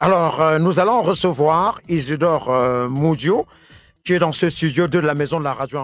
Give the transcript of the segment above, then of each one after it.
Alors, euh, nous allons recevoir Isidore euh, Moudio, qui est dans ce studio de la maison de la radio.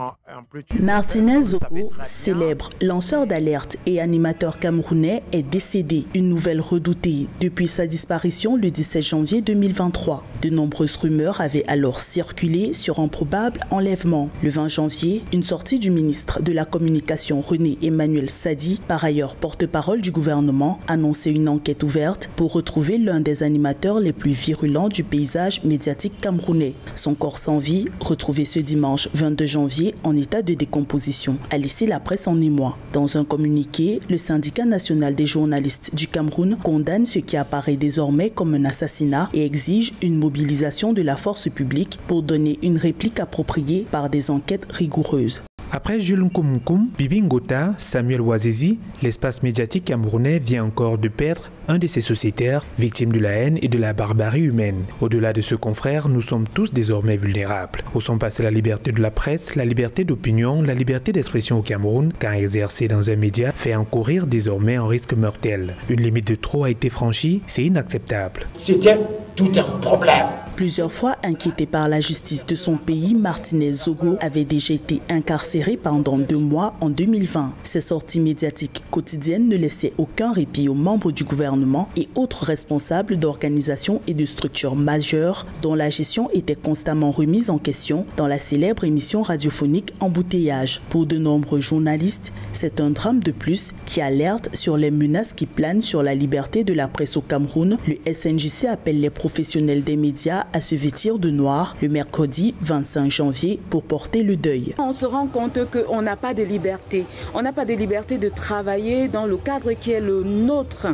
Martinez Zogo, célèbre lanceur d'alerte et animateur camerounais, est décédé, une nouvelle redoutée depuis sa disparition le 17 janvier 2023. De nombreuses rumeurs avaient alors circulé sur un probable enlèvement. Le 20 janvier, une sortie du ministre de la Communication René Emmanuel Sadi, par ailleurs porte-parole du gouvernement, annonçait une enquête ouverte pour retrouver l'un des animateurs les plus virulents du paysage médiatique camerounais. Son corps sans vie retrouvé ce dimanche 22 janvier en de la presse en émoi. Dans un communiqué, le syndicat national des journalistes du Cameroun condamne ce qui apparaît désormais comme un assassinat et exige une mobilisation de la force publique pour donner une réplique appropriée par des enquêtes rigoureuses. Après Jules Nkoumkoum, Bibi Ngota, Samuel Ouazizi, l'espace médiatique camerounais vient encore de perdre un de ses sociétaires, victime de la haine et de la barbarie humaine. Au-delà de ce confrère, nous sommes tous désormais vulnérables. Où sont passées la liberté de la presse, la liberté d'opinion, la liberté d'expression au Cameroun, car exercer dans un média fait encourir désormais un risque mortel. Une limite de trop a été franchie, c'est inacceptable. C'était tout un problème. Plusieurs fois inquiété par la justice de son pays, Martinez Zogo avait déjà été incarcéré pendant deux mois en 2020. Ses sorties médiatiques quotidiennes ne laissaient aucun répit aux membres du gouvernement et autres responsables d'organisations et de structures majeures dont la gestion était constamment remise en question dans la célèbre émission radiophonique Embouteillage. Pour de nombreux journalistes, c'est un drame de plus qui alerte sur les menaces qui planent sur la liberté de la presse au Cameroun. Le SNJC appelle les professionnels des médias à se vêtir de noir le mercredi 25 janvier pour porter le deuil. On se rend compte qu'on n'a pas de liberté. On n'a pas de liberté de travailler dans le cadre qui est le nôtre.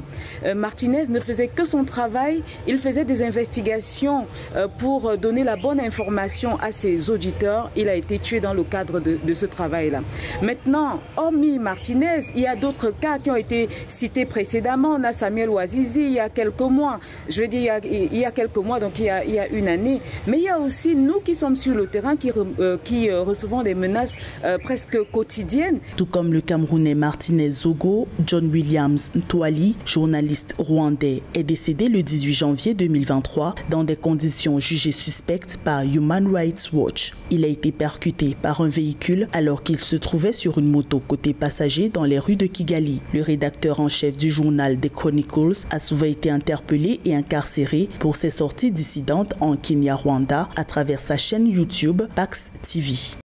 Euh, Martinez ne faisait que son travail. Il faisait des investigations euh, pour donner la bonne information à ses auditeurs. Il a été tué dans le cadre de, ce travail-là. Maintenant, hormis Martinez, il y a d'autres cas qui ont été cités précédemment. On a Samuel Ouazizi il y a quelques mois. Je veux dire, il y a, quelques mois, donc il y a une année. Mais il y a aussi nous qui sommes sur le terrain, qui, euh, euh, recevons des menaces euh, presque quotidiennes. Tout comme le Camerounais Martinez Zogo, John Williams Ntwali, journaliste rwandais, est décédé le 18 janvier 2023 dans des conditions jugées suspectes par Human Rights Watch. Il a été percuté par un véhicule alors qu'il se trouvait sur une moto côté passager dans les rues de Kigali. Le rédacteur en chef du journal des Chronicles a souvent été interpellé et incarcéré pour ses sorties dissidentes en Kenya-Rwanda à travers sa chaîne YouTube Pax TV.